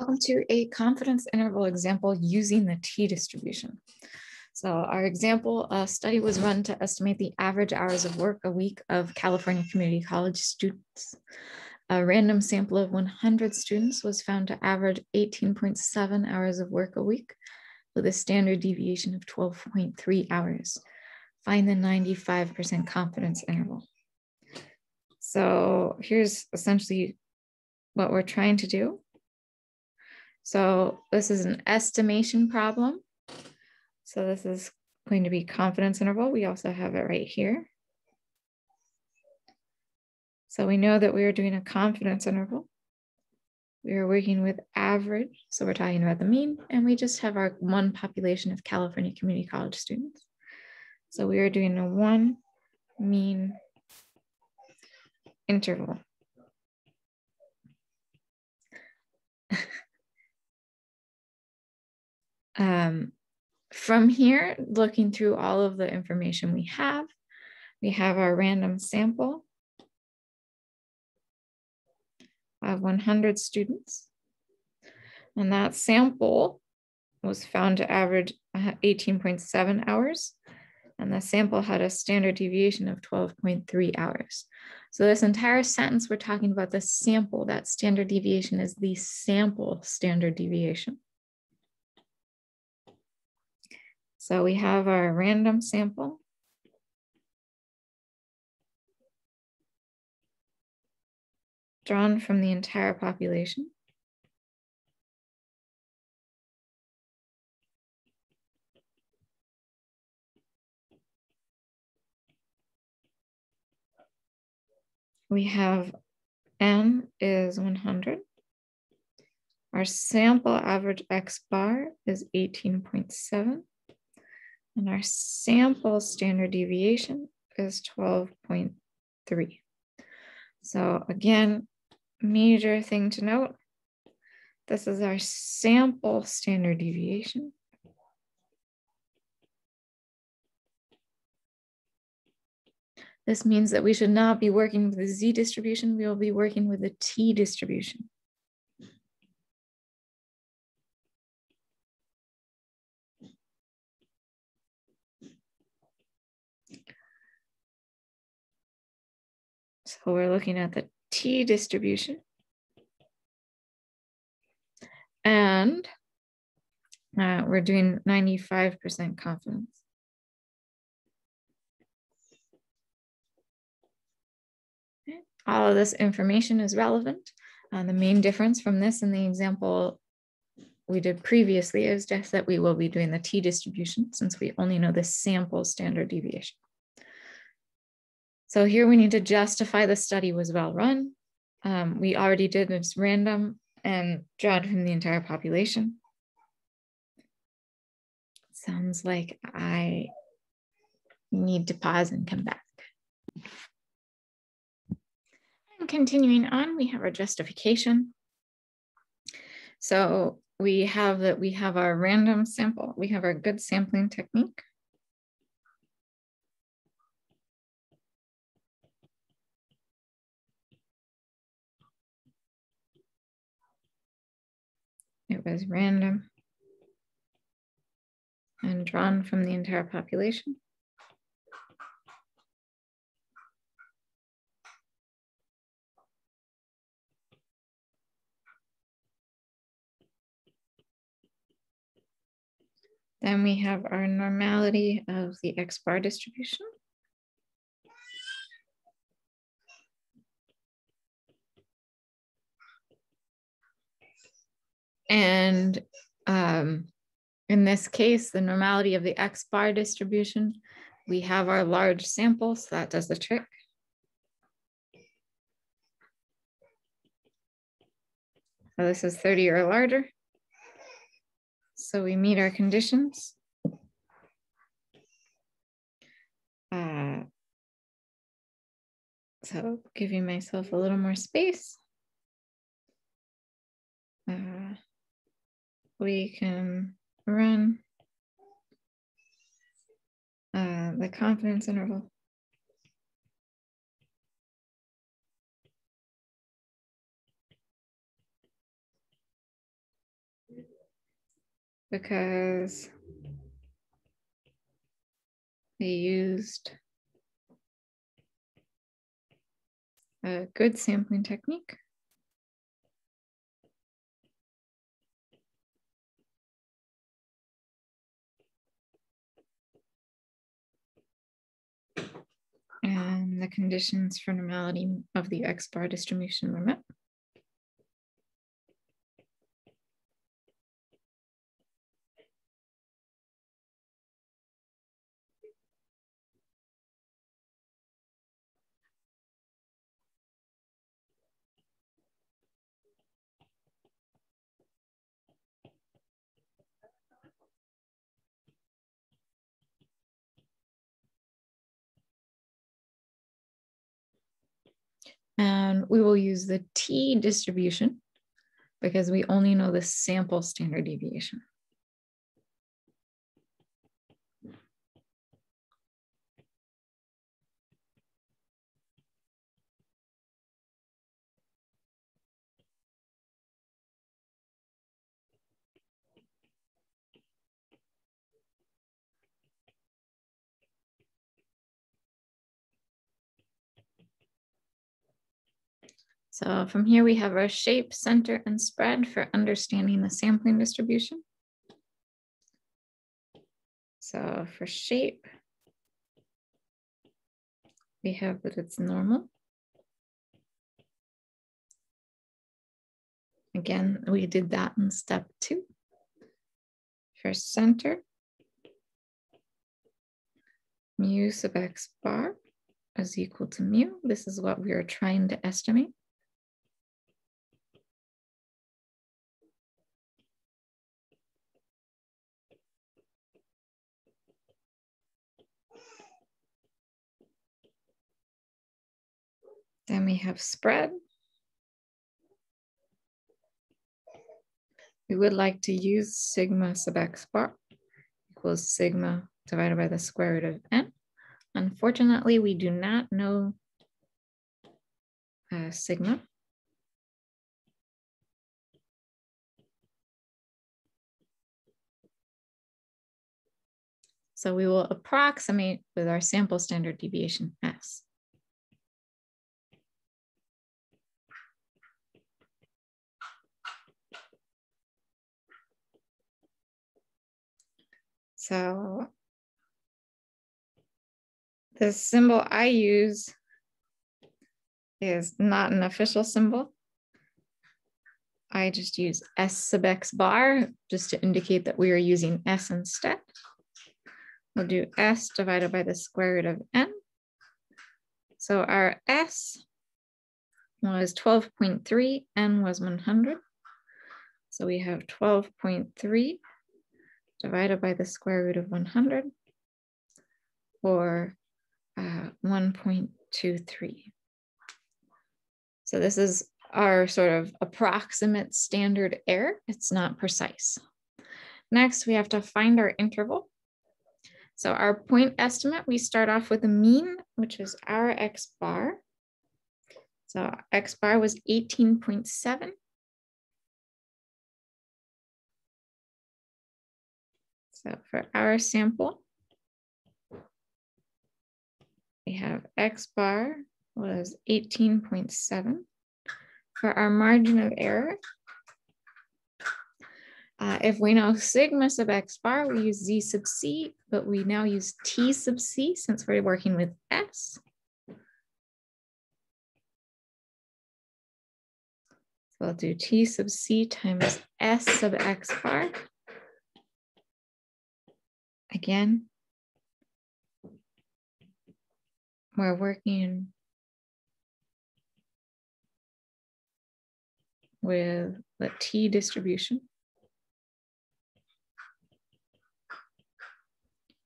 Welcome to a confidence interval example using the t-distribution. So our example uh, study was run to estimate the average hours of work a week of California Community College students. A random sample of 100 students was found to average 18.7 hours of work a week with a standard deviation of 12.3 hours. Find the 95% confidence interval. So here's essentially what we're trying to do. So this is an estimation problem. So this is going to be confidence interval. We also have it right here. So we know that we are doing a confidence interval. We are working with average. So we're talking about the mean, and we just have our one population of California Community College students. So we are doing a one mean interval. Um, from here, looking through all of the information we have, we have our random sample of 100 students. And that sample was found to average 18.7 hours. And the sample had a standard deviation of 12.3 hours. So this entire sentence, we're talking about the sample. That standard deviation is the sample standard deviation. So we have our random sample. Drawn from the entire population. We have n is 100. Our sample average x bar is 18.7. And our sample standard deviation is 12.3. So again, major thing to note, this is our sample standard deviation. This means that we should not be working with the z distribution, we will be working with the t distribution. So we're looking at the t distribution. And uh, we're doing 95% confidence. All of this information is relevant. Uh, the main difference from this and the example we did previously is just that we will be doing the t distribution since we only know the sample standard deviation. So here we need to justify the study was well run. Um, we already did it's random and drawn from the entire population. Sounds like I need to pause and come back. And continuing on, we have our justification. So we have that we have our random sample, we have our good sampling technique. It was random and drawn from the entire population. Then we have our normality of the X bar distribution. And um, in this case, the normality of the X bar distribution, we have our large sample, so that does the trick. So this is 30 or larger. So we meet our conditions. Uh, so giving myself a little more space. Uh, we can run uh, the confidence interval. because they used a good sampling technique. And the conditions for normality of the X bar distribution were met. And we will use the t distribution because we only know the sample standard deviation. So from here, we have our shape, center, and spread for understanding the sampling distribution. So for shape, we have that it's normal. Again, we did that in step two. For center, mu sub x bar is equal to mu. This is what we are trying to estimate. Then we have spread. We would like to use sigma sub x bar equals sigma divided by the square root of n. Unfortunately, we do not know uh, sigma. So we will approximate with our sample standard deviation S. So the symbol I use is not an official symbol. I just use S sub X bar just to indicate that we are using S instead. We'll do S divided by the square root of N. So our S was 12.3, N was 100. So we have 12.3 divided by the square root of 100 or uh, 1.23. So this is our sort of approximate standard error. It's not precise. Next, we have to find our interval. So our point estimate, we start off with a mean, which is our X bar. So X bar was 18.7. So for our sample, we have X bar was 18.7. For our margin of error, uh, if we know sigma sub x bar, we use z sub c, but we now use t sub c since we're working with s. So I'll do t sub c times s sub x bar. Again, we're working with the t distribution.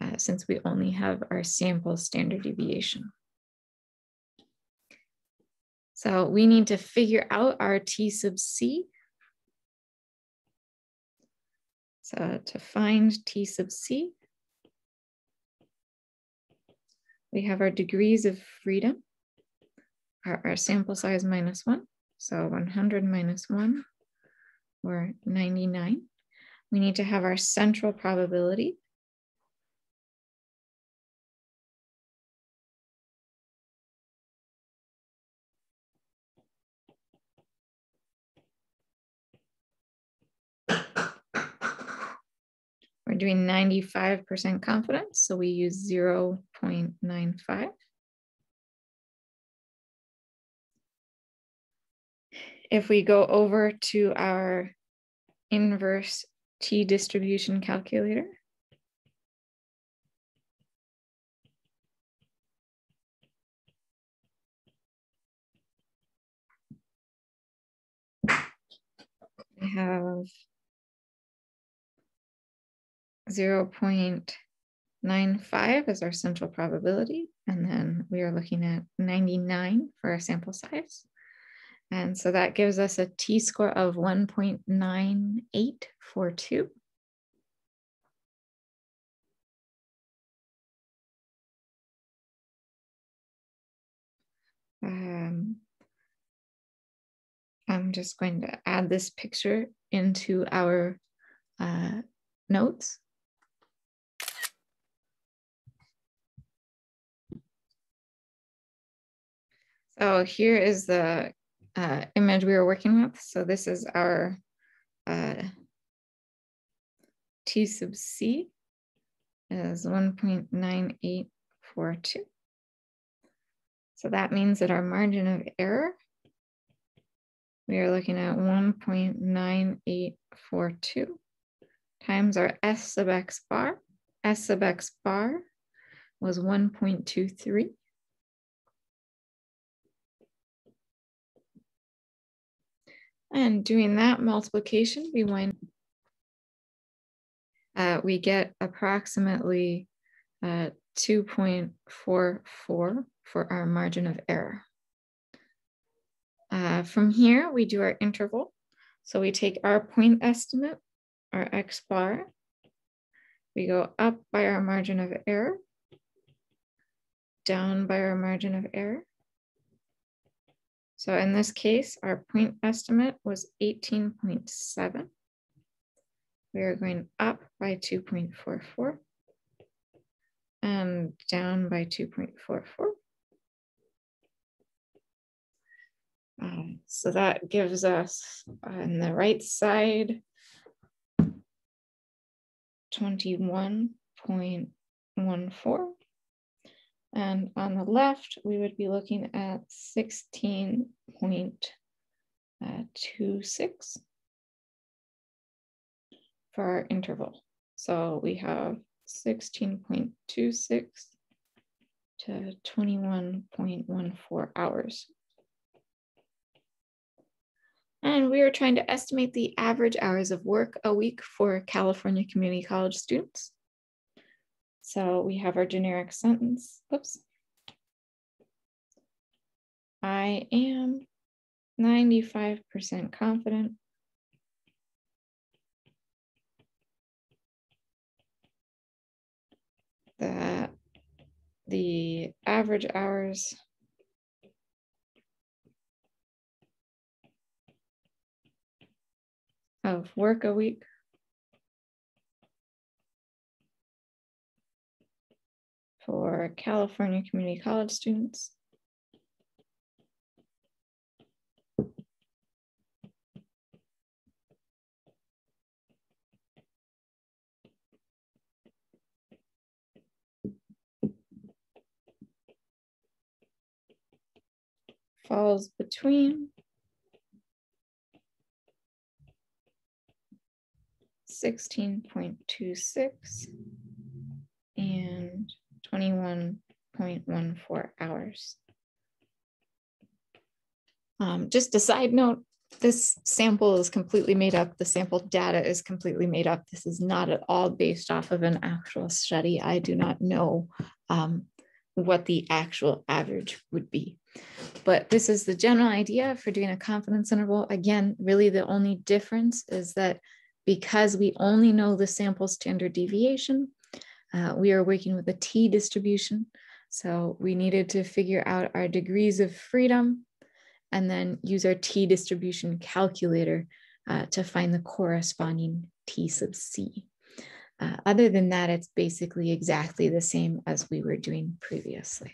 Uh, since we only have our sample standard deviation. So we need to figure out our t sub c. So to find t sub c, we have our degrees of freedom, our, our sample size minus one. So 100 minus one, or 99. we need to have our central probability. Doing 95% confidence, so we use 0.95. If we go over to our inverse t distribution calculator, I have 0.95 as our central probability, and then we are looking at 99 for our sample size. And so that gives us a t-score of 1.9842. Um, I'm just going to add this picture into our uh, notes. So here is the uh, image we were working with. So this is our uh, T sub C is 1.9842. So that means that our margin of error, we are looking at 1.9842 times our S sub X bar. S sub X bar was 1.23. And doing that multiplication, we wind, uh, we get approximately uh, 2.44 for our margin of error. Uh, from here, we do our interval. So we take our point estimate, our X bar, we go up by our margin of error, down by our margin of error, so in this case, our point estimate was 18.7. We are going up by 2.44 and down by 2.44. Um, so that gives us on the right side 21.14 and on the left, we would be looking at 16.26 uh, for our interval. So we have 16.26 to 21.14 hours. And we are trying to estimate the average hours of work a week for California Community College students. So we have our generic sentence. Oops. I am 95% confident that the average hours of work a week for California community college students. falls between sixteen point two six and 21.14 hours. Um, just a side note, this sample is completely made up. The sample data is completely made up. This is not at all based off of an actual study. I do not know um, what the actual average would be. But this is the general idea for doing a confidence interval. Again, really the only difference is that because we only know the sample standard deviation, uh, we are working with a T distribution. So we needed to figure out our degrees of freedom and then use our T distribution calculator uh, to find the corresponding T sub C. Uh, other than that, it's basically exactly the same as we were doing previously.